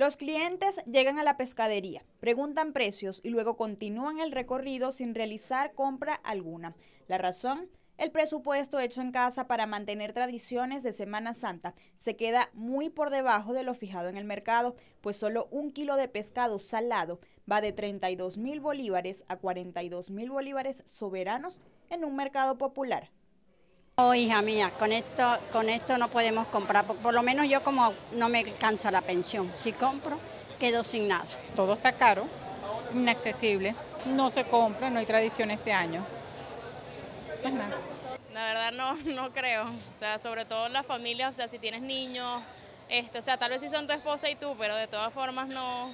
Los clientes llegan a la pescadería, preguntan precios y luego continúan el recorrido sin realizar compra alguna. La razón, el presupuesto hecho en casa para mantener tradiciones de Semana Santa se queda muy por debajo de lo fijado en el mercado, pues solo un kilo de pescado salado va de 32 mil bolívares a 42 mil bolívares soberanos en un mercado popular. Oh, hija mía, con esto, con esto no podemos comprar, por, lo menos yo como no me alcanza la pensión, si compro quedo sin nada. Todo está caro, inaccesible, no se compra, no hay tradición este año. Pues nada. La verdad no, no creo, o sea, sobre todo las familias, o sea, si tienes niños, esto, o sea, tal vez si son tu esposa y tú, pero de todas formas no,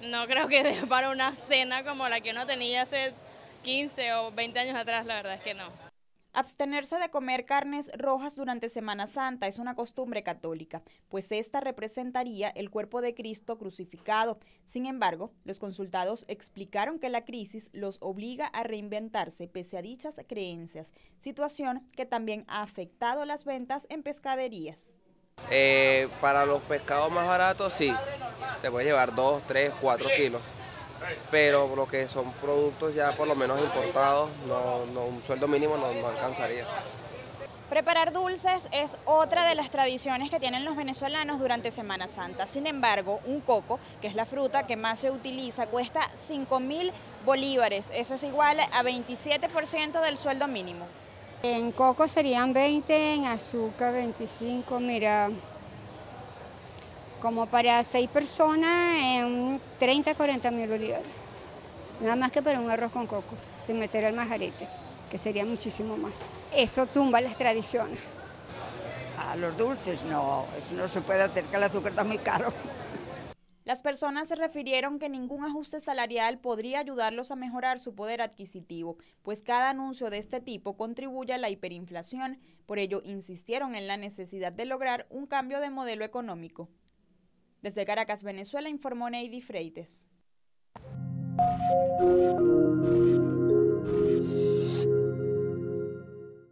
no creo que dé para una cena como la que uno tenía hace 15 o 20 años atrás, la verdad es que no. Abstenerse de comer carnes rojas durante Semana Santa es una costumbre católica, pues esta representaría el cuerpo de Cristo crucificado. Sin embargo, los consultados explicaron que la crisis los obliga a reinventarse pese a dichas creencias, situación que también ha afectado las ventas en pescaderías. Eh, para los pescados más baratos, sí, te puede llevar 2, 3, 4 kilos pero lo que son productos ya por lo menos importados, no, un sueldo mínimo no, no alcanzaría. Preparar dulces es otra de las tradiciones que tienen los venezolanos durante Semana Santa. Sin embargo, un coco, que es la fruta que más se utiliza, cuesta 5 mil bolívares. Eso es igual a 27% del sueldo mínimo. En coco serían 20, en azúcar 25, mira, como para seis personas en 30, 40 mil bolívares. Nada más que para un arroz con coco, de meter al majarete, que sería muchísimo más. Eso tumba las tradiciones. A los dulces no, eso no se puede hacer, que el azúcar está muy caro. Las personas se refirieron que ningún ajuste salarial podría ayudarlos a mejorar su poder adquisitivo, pues cada anuncio de este tipo contribuye a la hiperinflación. Por ello, insistieron en la necesidad de lograr un cambio de modelo económico. Desde Caracas, Venezuela, informó Neidy Freites.